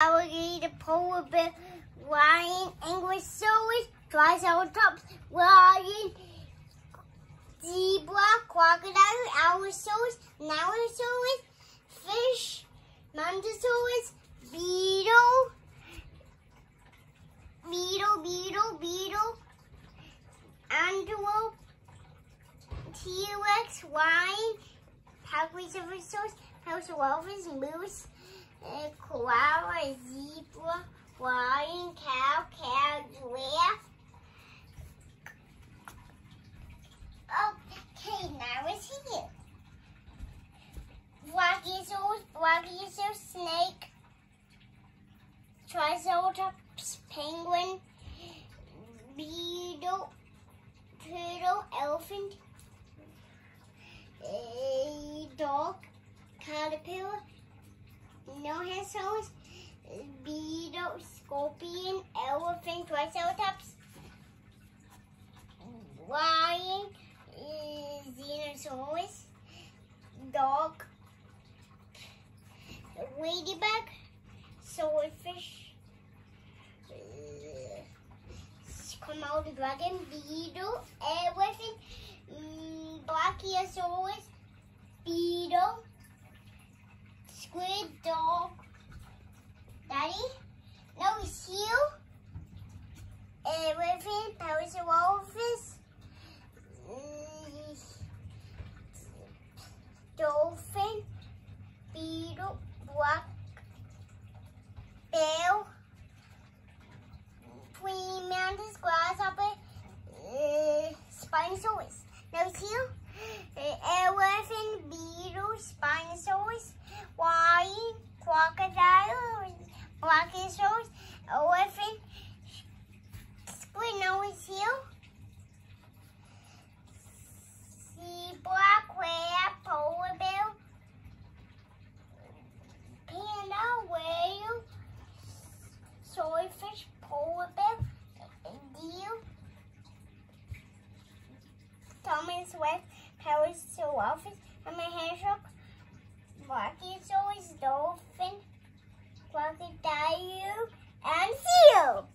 alligator, polar bear, lion, ankylosaurus, triceratops, lion, zebra, crocodile, allosaurus, nanosaurus, fish, mantosaurus, beetle, beetle, beetle, beetle, antelope, T-Rex, lion, Pachycephalosaurus, Parasaurolophus, moose, uh, koala, zebra, lion, cow, cow, giraffe. Okay, now it's here. Brachiosaurus, Brachiosaurus, snake, Triceratops, penguin, beetle, turtle, elephant, a dog, caterpillar, Norosaurus, beetle, scorpion, elephant, triceratops, lion, Xenosaurus, dog, ladybug, swordfish, Komodo dragon, beetle, elephant, Brachiosaurus, beetle, squid, dog, daddy, no, seal, elephant, Parasaurolophus, mm, dolphin, beetle, black, bear, queen mantis, grasshopper, uh, Spinosaurus. Now seal, uh, elephant, beetle, Spinosaurus, lion, crocodile, Brachiosaurus, elephant squid nose sea black whale, polar bear, panda, whale, swordfish, polar bear, deer, Thomas West, Paris, Sylvester's, and my hedgehog, Rocky, Zoe's, Dolphin, Crocodile, and see you.